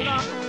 Hold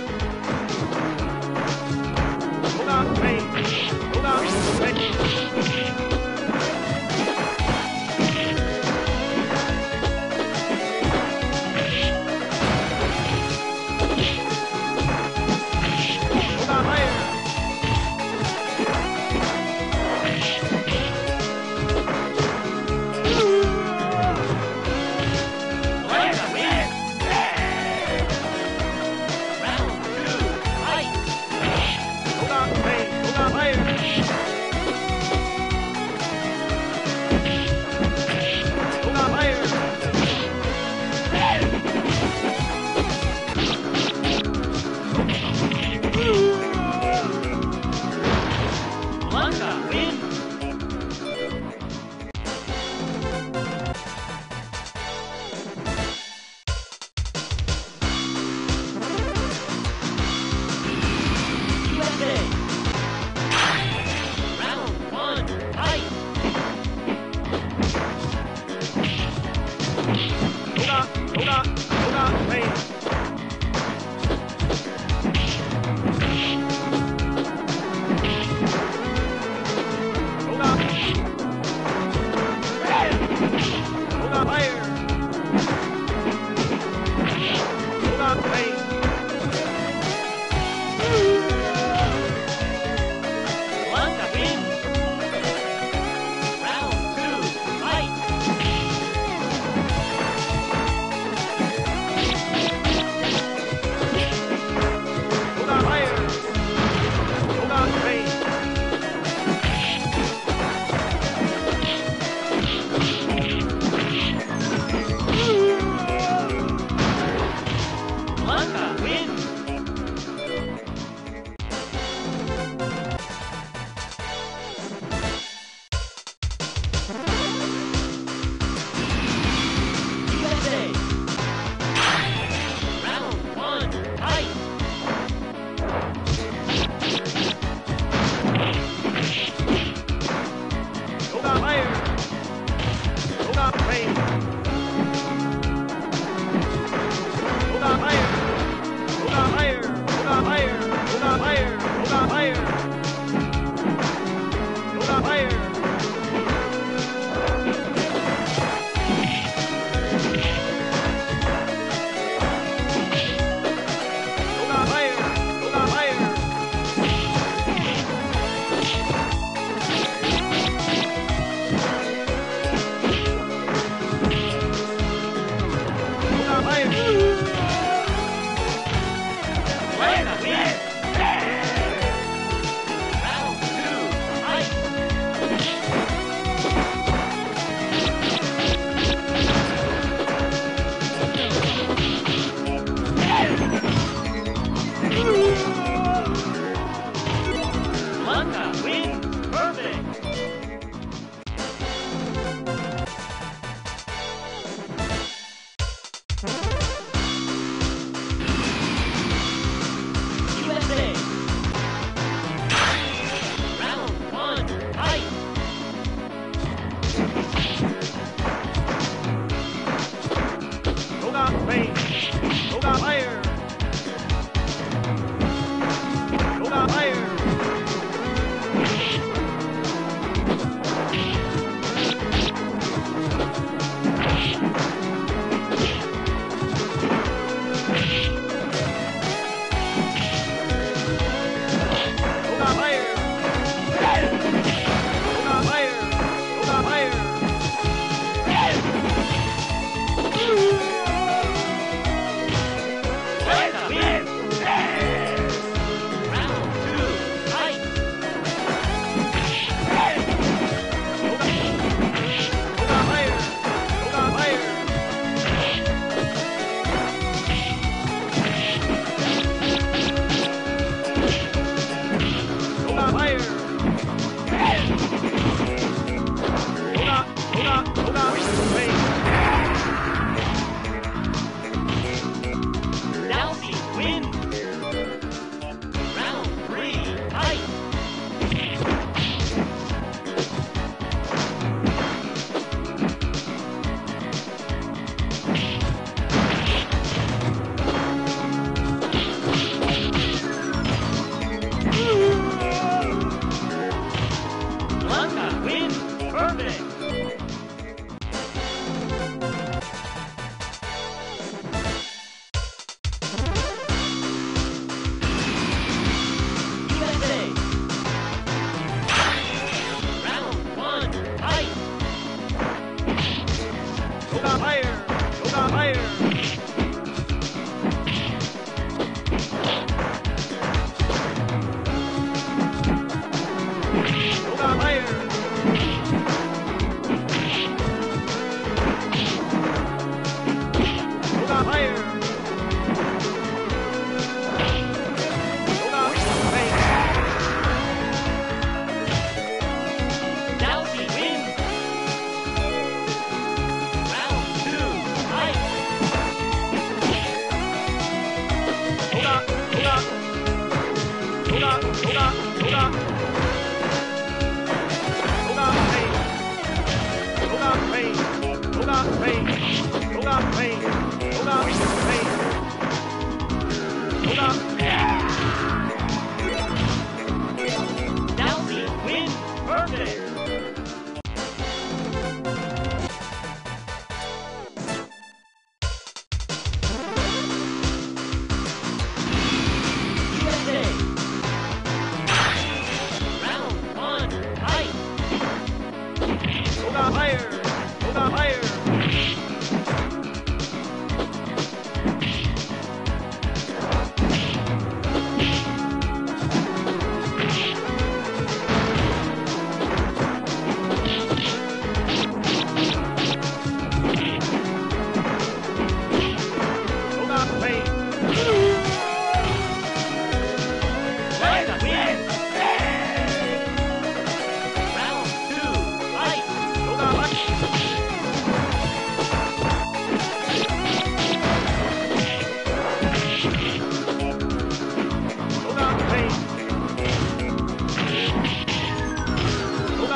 Yoga fire.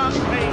Yoga fire.